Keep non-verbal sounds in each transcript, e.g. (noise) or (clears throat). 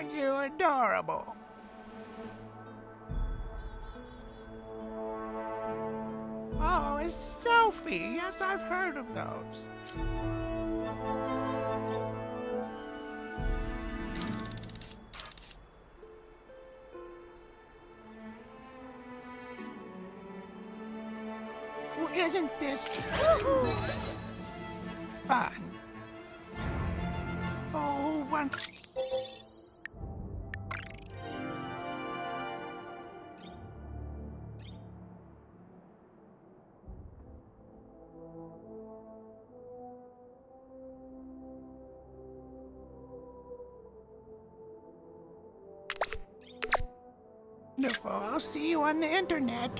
adorable. Oh, it's Sophie. Yes, I've heard of those. Well, isn't this fun? Oh, one. I'll see you on the internet.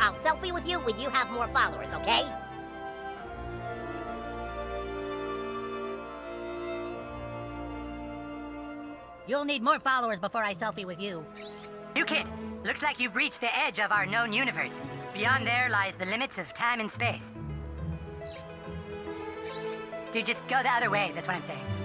I'll selfie with you when you have more followers, okay? You'll need more followers before I selfie with you. New kid, looks like you've reached the edge of our known universe. Beyond there lies the limits of time and space. Dude, just go the other way, that's what I'm saying.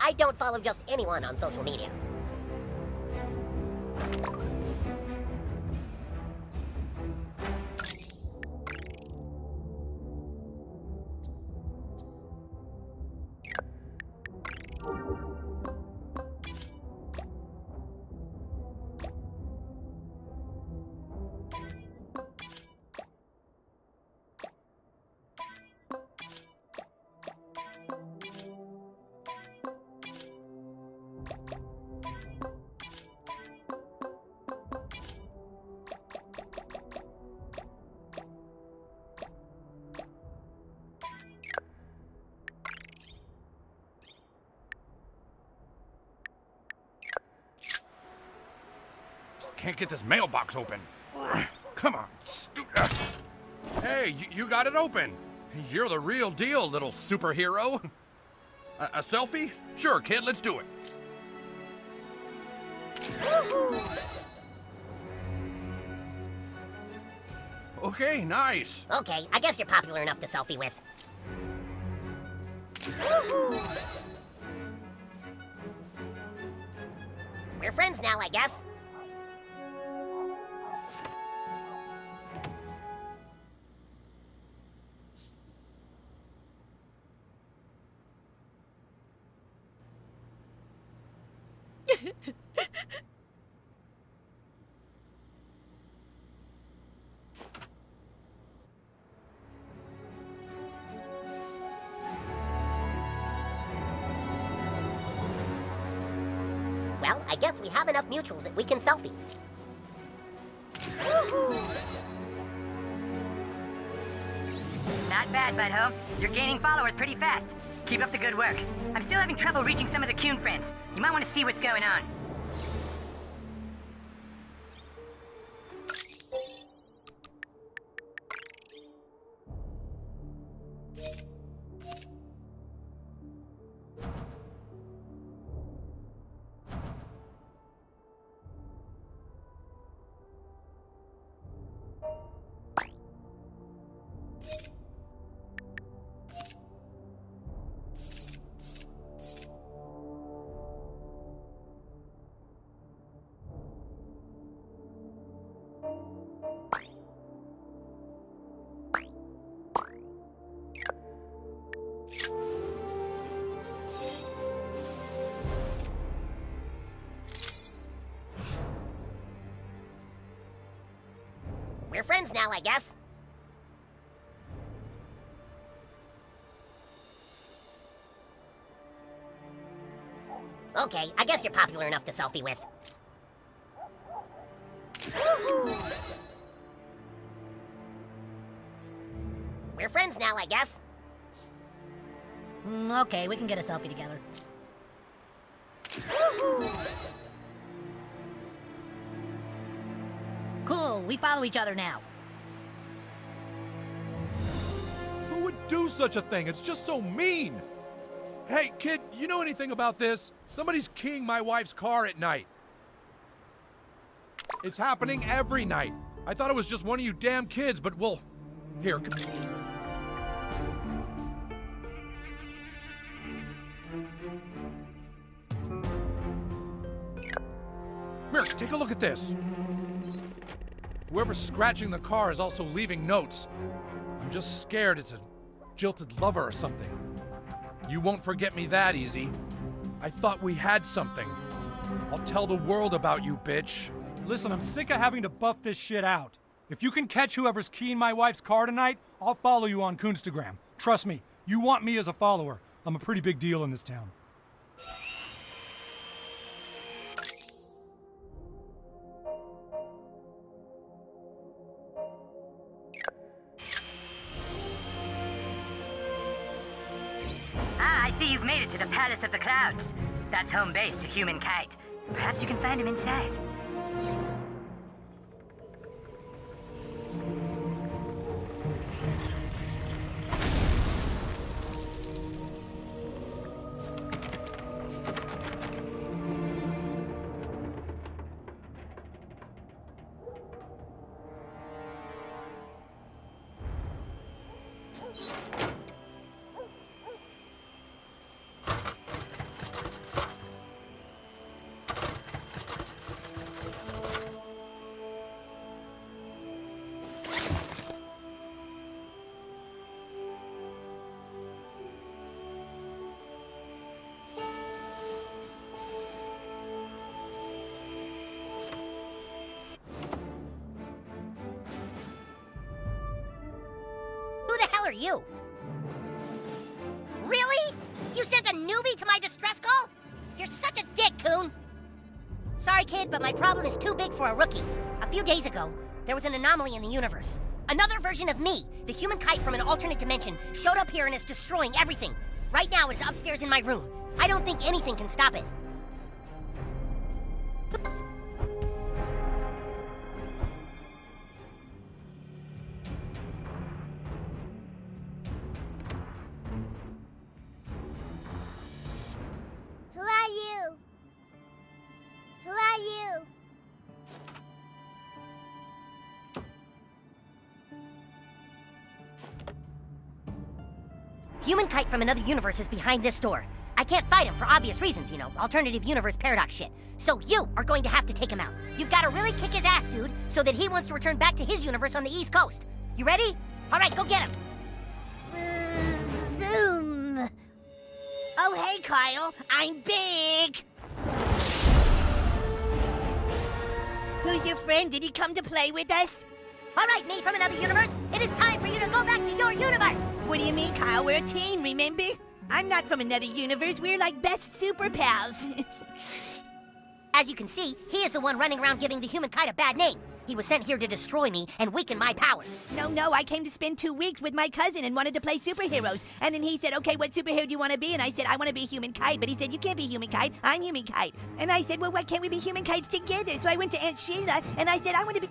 I don't follow just anyone on social media. Can't get this mailbox open. (clears throat) Come on, stu- uh, Hey, you, you got it open. You're the real deal, little superhero. (laughs) A, a selfie? Sure, kid, let's do it. Okay, nice. Okay, I guess you're popular enough to selfie with. We're friends now, I guess. Enough mutuals that we can selfie. Not bad, Butthole. You're gaining followers pretty fast. Keep up the good work. I'm still having trouble reaching some of the Coon friends. You might want to see what's going on. I guess. Okay, I guess you're popular enough to selfie with. We're friends now, I guess. Mm, okay, we can get a selfie together. Cool, we follow each other now. Do such a thing? It's just so mean. Hey, kid, you know anything about this? Somebody's keying my wife's car at night. It's happening every night. I thought it was just one of you damn kids, but well, here. Mirk, take a look at this. Whoever's scratching the car is also leaving notes. I'm just scared it's a jilted lover or something. You won't forget me that easy. I thought we had something. I'll tell the world about you, bitch. Listen, I'm sick of having to buff this shit out. If you can catch whoever's keying my wife's car tonight, I'll follow you on Coonstagram. Trust me, you want me as a follower. I'm a pretty big deal in this town. Of the Clouds. That's home base to Human Kite. Perhaps you can find him inside. For a rookie. A few days ago, there was an anomaly in the universe. Another version of me, the human kite from an alternate dimension, showed up here and is destroying everything. Right now, it's upstairs in my room. I don't think anything can stop it. Human kite from another universe is behind this door. I can't fight him for obvious reasons, you know, alternative universe paradox shit. So you are going to have to take him out. You've got to really kick his ass, dude, so that he wants to return back to his universe on the East Coast. You ready? All right, go get him. Zoom. Oh, hey, Kyle. I'm big. Who's your friend? Did he come to play with us? All right, me from another universe. It is time for you to go back to your universe. What do you mean, Kyle? We're a team, remember? I'm not from another universe. We're like best super pals. (laughs) As you can see, he is the one running around giving the human kite a bad name. He was sent here to destroy me and weaken my powers. no, no, I came to spend two weeks with my cousin and wanted to play superheroes. And then he said, okay, what superhero do you want to be? And I said, I want to be human kite. But he said, you can't be human kite. I'm human kite. And I said, well, why can't we be human kites together? So I went to Aunt Sheila and I said, I want to be.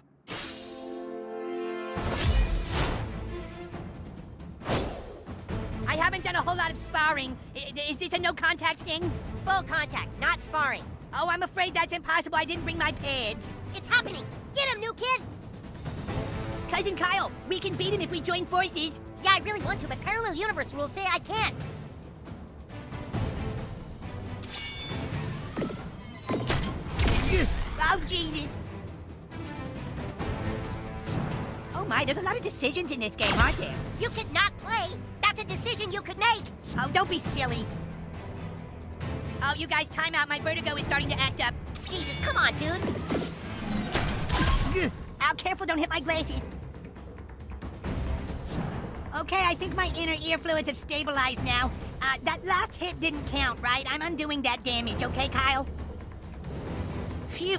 Haven't done a whole lot of sparring. Is this a no contact thing? Full contact, not sparring. Oh, I'm afraid that's impossible. I didn't bring my pads. It's happening. Get him, new kid. Cousin Kyle, we can beat him if we join forces. Yeah, I really want to, but parallel universe rules say I can't. Oh, Jesus. Oh, my, there's a lot of decisions in this game, aren't there? You could not play. That's a decision you could make. Oh, don't be silly. Oh, you guys, time out. My vertigo is starting to act up. Jesus, come on, dude. Ow, careful, don't hit my glasses. Okay, I think my inner ear fluids have stabilized now. Uh, that last hit didn't count, right? I'm undoing that damage, okay, Kyle? Phew.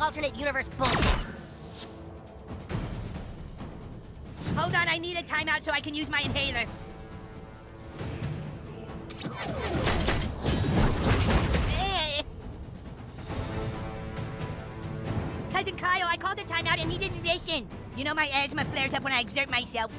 Alternate universe bullshit. Hold on, I need a timeout so I can use my inhaler. Eh. Cousin Kyle, I called a timeout and he didn't listen. You know my asthma flares up when I exert myself.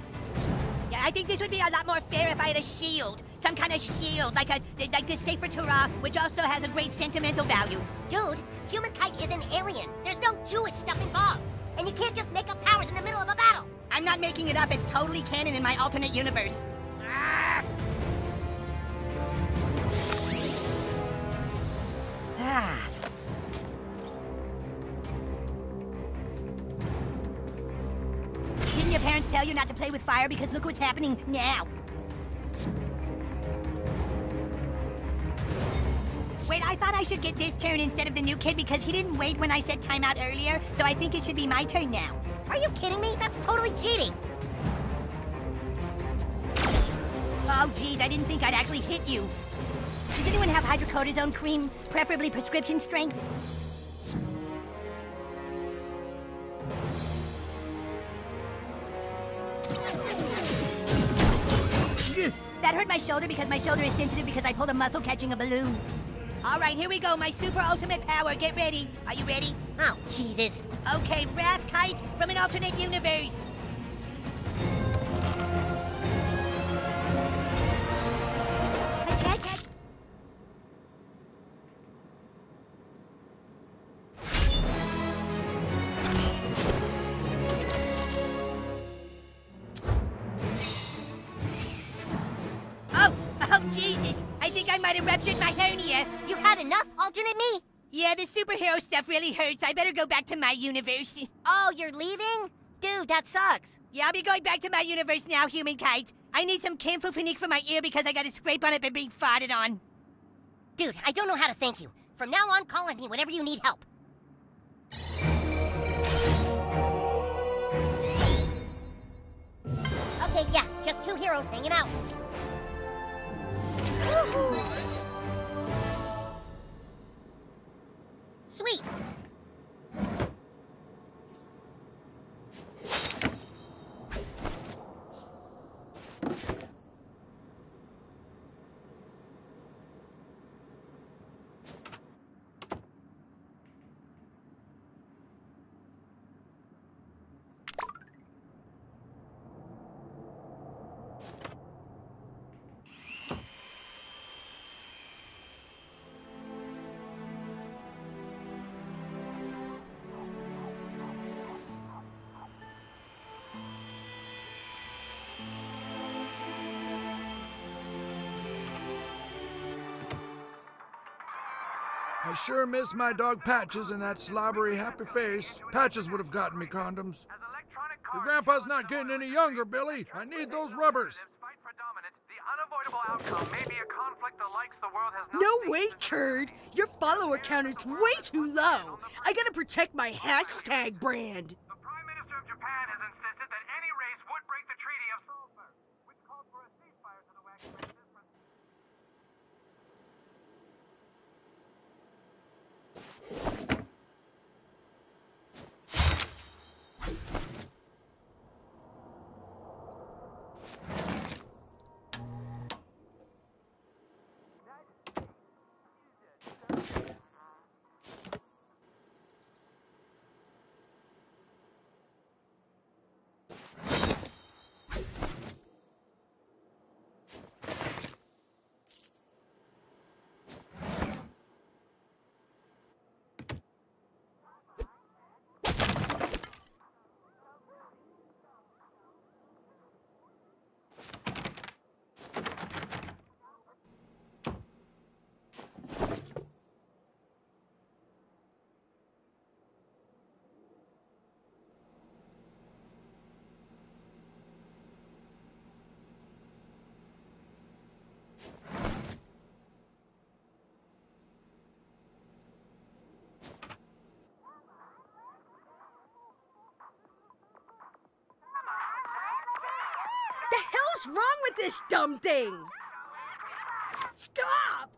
Yeah, I think this would be a lot more fair if I had a shield. Some kind of shield, like a like the Sefer Torah, which also has a great sentimental value. Dude, human kite is an alien. There's no Jewish stuff involved. And you can't just make up powers in the middle of a battle. I'm not making it up, it's totally canon in my alternate universe. Ah. Didn't your parents tell you not to play with fire because look what's happening now? Wait, I thought I should get this turn instead of the new kid because he didn't wait when I said timeout earlier, so I think it should be my turn now. Are you kidding me? That's totally cheating. Oh, geez, I didn't think I'd actually hit you. Does anyone have hydrocortisone cream, preferably prescription strength? That hurt my shoulder because my shoulder is sensitive because I pulled a muscle catching a balloon. All right, here we go. My super ultimate power. Get ready. Are you ready? Oh, Jesus. Okay, Wrath Kite from an alternate universe. Stuff really hurts. I better go back to my universe. Oh, you're leaving? Dude, that sucks. Yeah, I'll be going back to my universe now, human kite. I need some Campho-Phenique for my ear because I got a scrape on it by being farted on. Dude, I don't know how to thank you. From now on, call on me whenever you need help. Okay, yeah, just two heroes hanging out. Sweet. I sure miss my dog Patches and that slobbery happy face. Patches would have gotten me condoms. Your grandpa's not getting any younger, Billy. I need those rubbers. No way, turd! Your follower count is way too low. I gotta protect my hashtag brand. Hell's wrong with this dumb thing? Stop!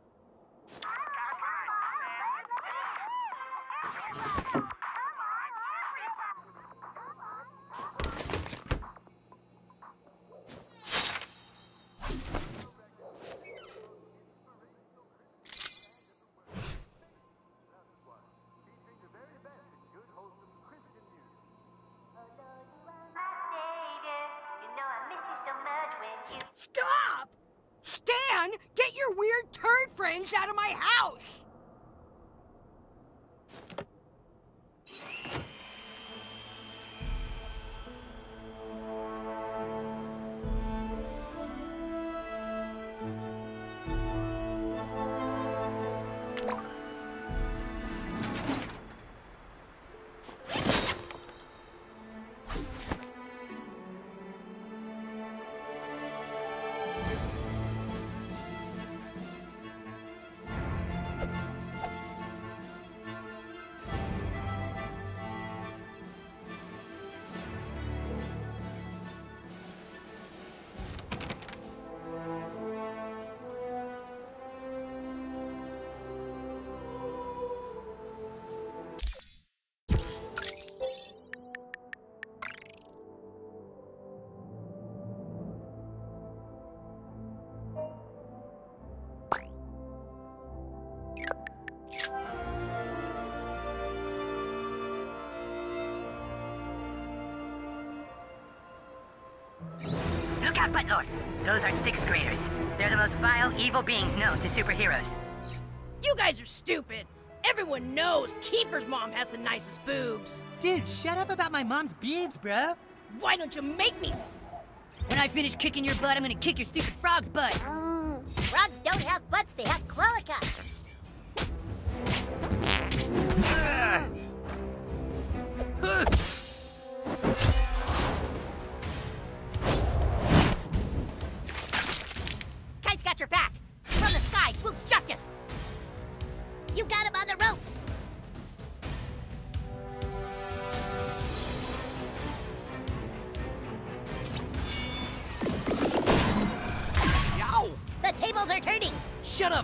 Friends out of my house! Look out, Buttlord! Those are sixth graders. They're the most vile, evil beings known to superheroes. You guys are stupid. Everyone knows Kiefer's mom has the nicest boobs. Dude, shut up about my mom's boobs, bro. Why don't you make me? s- When I finish kicking your butt, I'm gonna kick your stupid frog's butt. Mm, frogs don't have butts, they have cloaca.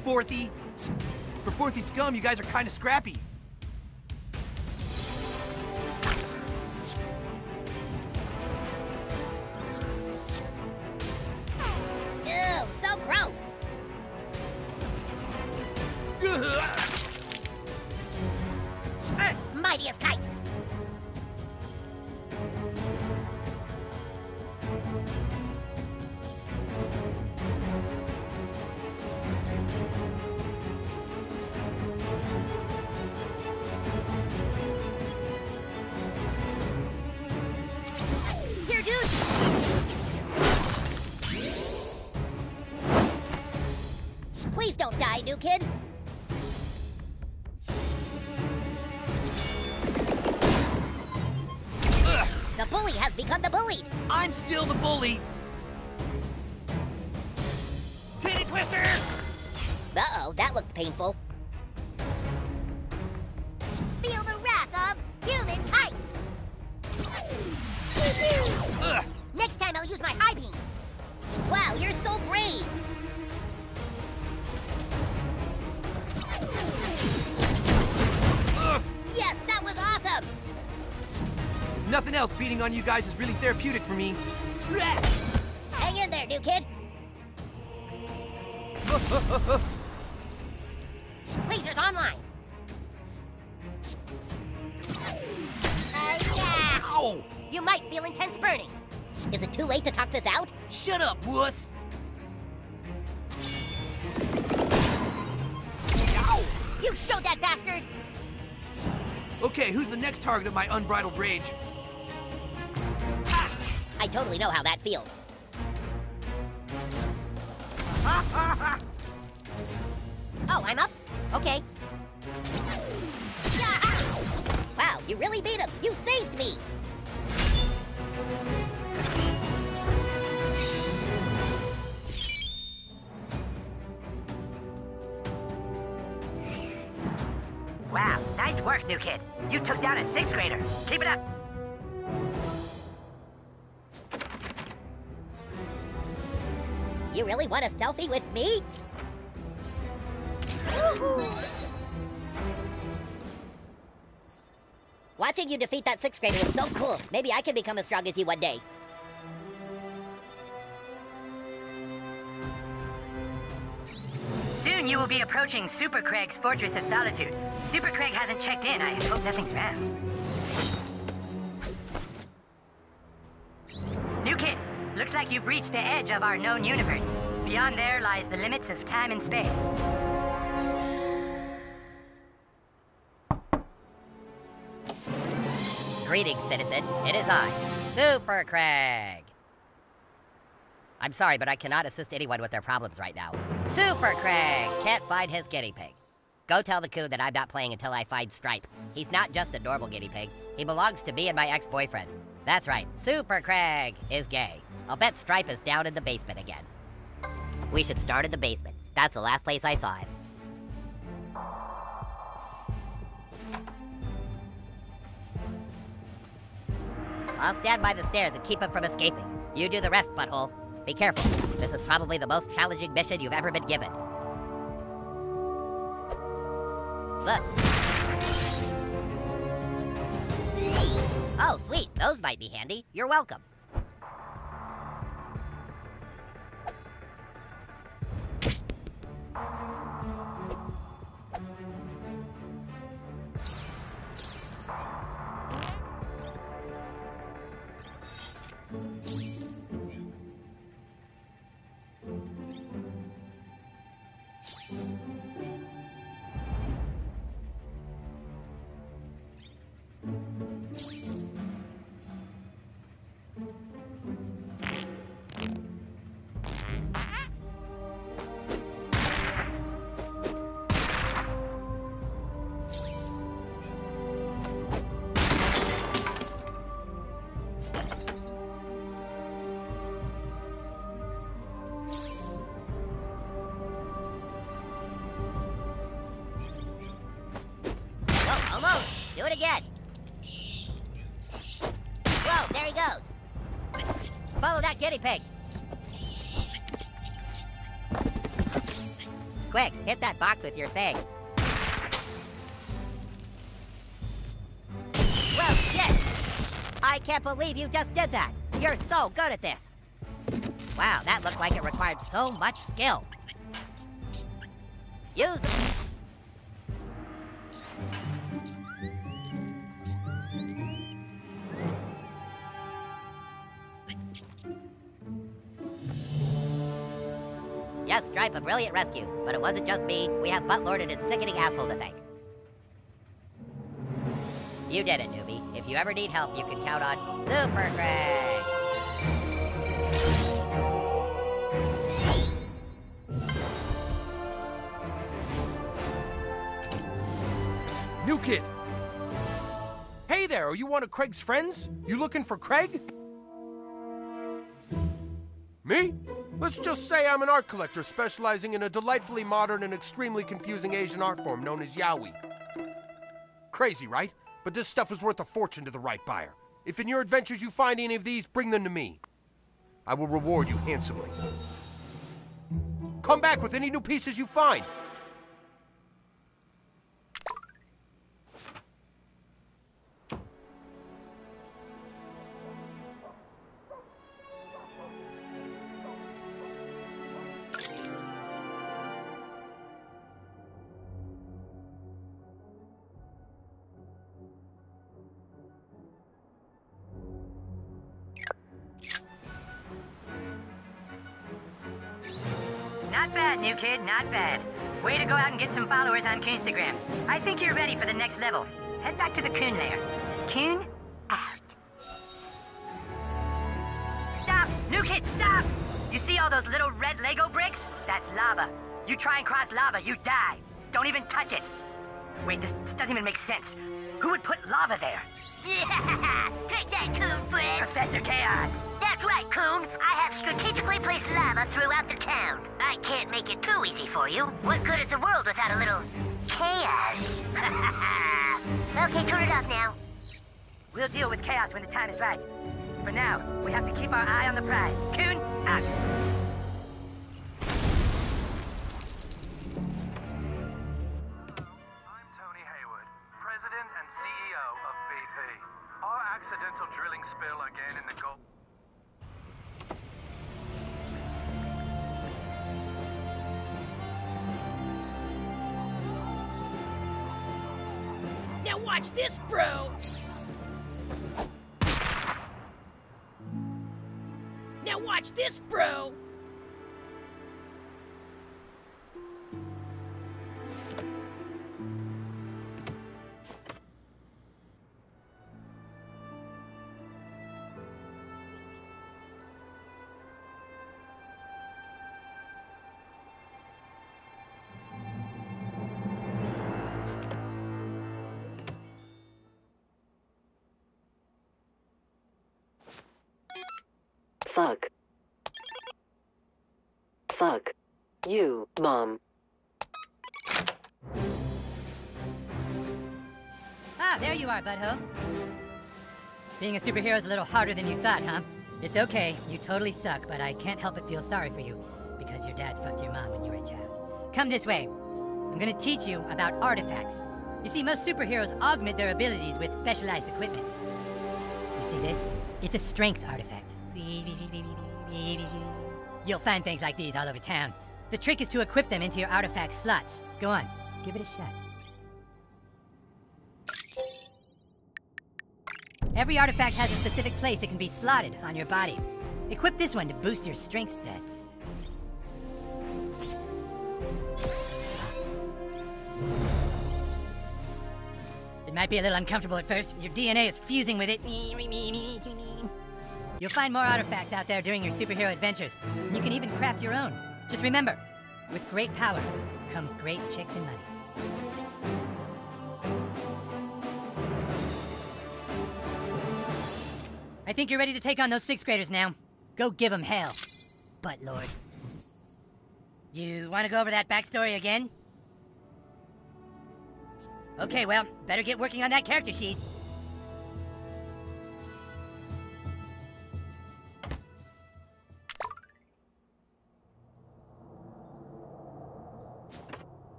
Up, For Fourthy scum, you guys are kinda scrappy. Don't die, new kid. The bully has become the bullied. I'm still the bully. Titty twister! Uh-oh, that looked painful. You guys is really therapeutic for me. Hang in there, new kid. Lasers online. Uh, Ow! You might feel intense burning. Is it too late to talk this out? Shut up, wuss! Ow! You showed that bastard! Okay, who's the next target of my unbridled rage? I totally know how that feels. (laughs) Oh, I'm up? Okay. Wow, you really beat him. You saved me. Wow, nice work, new kid. You took down a sixth grader. Keep it up. You really want a selfie with me? Watching you defeat that sixth grader was so cool. Maybe I can become as strong as you one day. Soon you will be approaching Super Craig's Fortress of Solitude. Super Craig hasn't checked in. I hope nothing's wrong. Like you've reached the edge of our known universe. Beyond there lies the limits of time and space. Greetings, citizen. It is I, Super Craig. I'm sorry, but I cannot assist anyone with their problems right now. Super Craig can't find his guinea pig. Go tell the coon that I'm not playing until I find Stripe. He's not just a normal guinea pig. He belongs to me and my ex-boyfriend. That's right, Super Craig is gay. I'll bet Stripe is down in the basement again. We should start in the basement. That's the last place I saw him. I'll stand by the stairs and keep him from escaping. You do the rest, butthole. Be careful. This is probably the most challenging mission you've ever been given. Look. Oh, sweet. Those might be handy. You're welcome. Guinea pig. Quick, hit that box with your thing. Well, shit! I can't believe you just did that. You're so good at this. Wow, that looked like it required so much skill. Use Yes, Stripe, a brilliant rescue. But it wasn't just me. We have Buttlord and his sickening asshole to thank. You did it, newbie. If you ever need help, you can count on Super Craig. New kid. Hey there, are you one of Craig's friends? You looking for Craig? Me? Let's just say I'm an art collector specializing in a delightfully modern and extremely confusing Asian art form known as yaoi. Crazy, right? But this stuff is worth a fortune to the right buyer. If in your adventures you find any of these, bring them to me. I will reward you handsomely. Come back with any new pieces you find. Not bad. Way to go out and get some followers on Coonstagram. I think you're ready for the next level. Head back to the Coon lair. Coon, out. Stop! New kid, stop! You see all those little red Lego bricks? That's lava. You try and cross lava, you die. Don't even touch it. Wait, this, doesn't even make sense. Who would put lava there? (laughs) Take that, Coon friend! Professor Chaos. That's right, Coon. I strategically placed lava throughout the town. I can't make it too easy for you. What good is the world without a little chaos? (laughs) okay, turn it off now. We'll deal with chaos when the time is right. For now, we have to keep our eye on the prize. Coon, out. You, Mom. Ah, there you are, butthole. Being a superhero is a little harder than you thought, huh? It's okay, you totally suck, but I can't help but feel sorry for you because your dad fucked your mom when you were a child. Come this way. I'm gonna teach you about artifacts. You see, most superheroes augment their abilities with specialized equipment. You see this? It's a strength artifact. (laughs) You'll find things like these all over town. The trick is to equip them into your artifact slots. Go on, give it a shot. Every artifact has a specific place it can be slotted on your body. Equip this one to boost your strength stats. It might be a little uncomfortable at first. Your DNA is fusing with it. You'll find more artifacts out there during your superhero adventures. You can even craft your own. Just remember, with great power comes great chicks and money. I think you're ready to take on those sixth graders now. Go give them hell, butt lord. You want to go over that backstory again? Okay, well, better get working on that character sheet.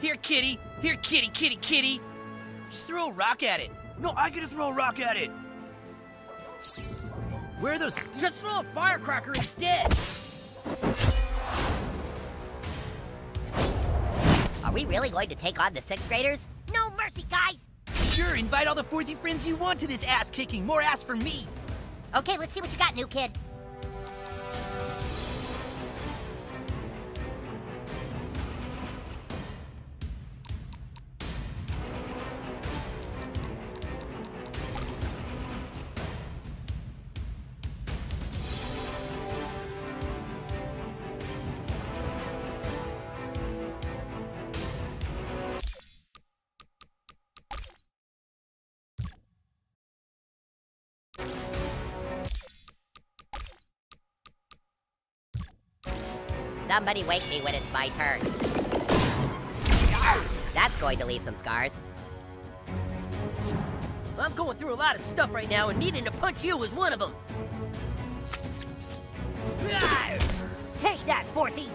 Here, kitty. Here, kitty, kitty, kitty. Just throw a rock at it. No, I gotta throw a rock at it. Where are those? Just throw a firecracker instead. Are we really going to take on the sixth graders? No mercy, guys! Sure, invite all the fourthy friends you want to this ass kicking. More ass for me. Okay, let's see what you got, new kid. Somebody wake me when it's my turn. That's going to leave some scars. I'm going through a lot of stuff right now, and needing to punch you is one of them. Take that, Forthy!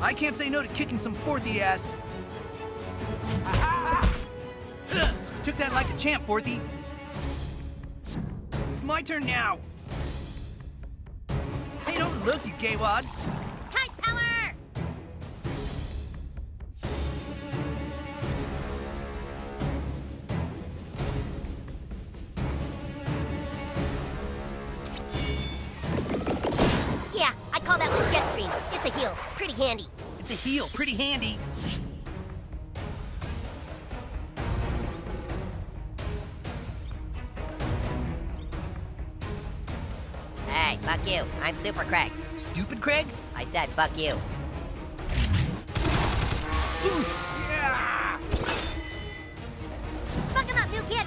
I can't say no to kicking some fourthy ass. Took that like a champ, fourthy. It's my turn now. Look, you gay wads. Kite power! Yeah, I call that one jet stream. It's a heel. Pretty handy. It's a heal, pretty handy. I'm Super Craig. Stupid Craig? I said fuck you. yeah! Fuck him up, new kid!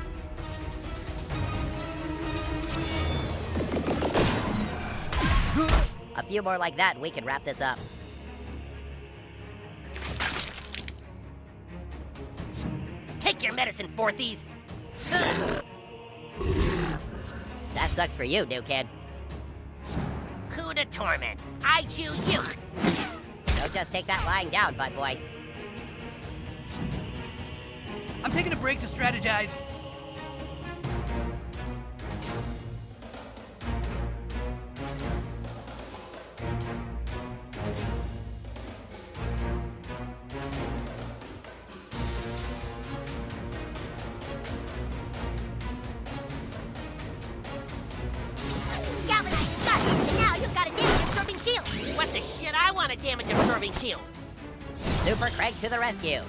A few more like that and we can wrap this up. Take your medicine, fourthies. That sucks for you, new kid. To torment? I choose you. Don't just take that lying down, bud boy. I'm taking a break to strategize. To the rescue!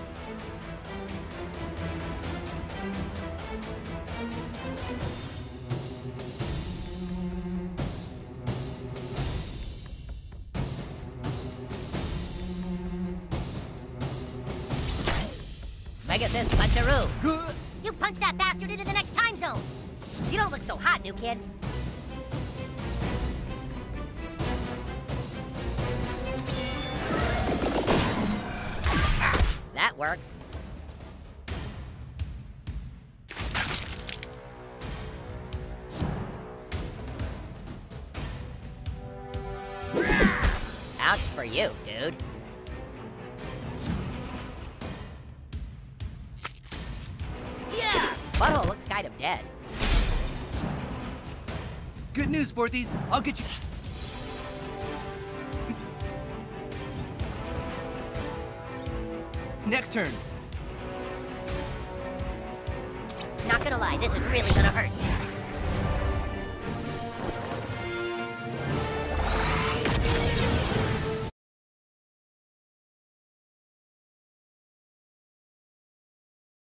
Megasys You punch that bastard into the next time zone! You don't look so hot, new kid. That works. Ouch for you, dude. Yeah! Butthole looks kind of dead. Good news, Forthies. I'll get you. Turn. Not gonna lie, this is really gonna hurt.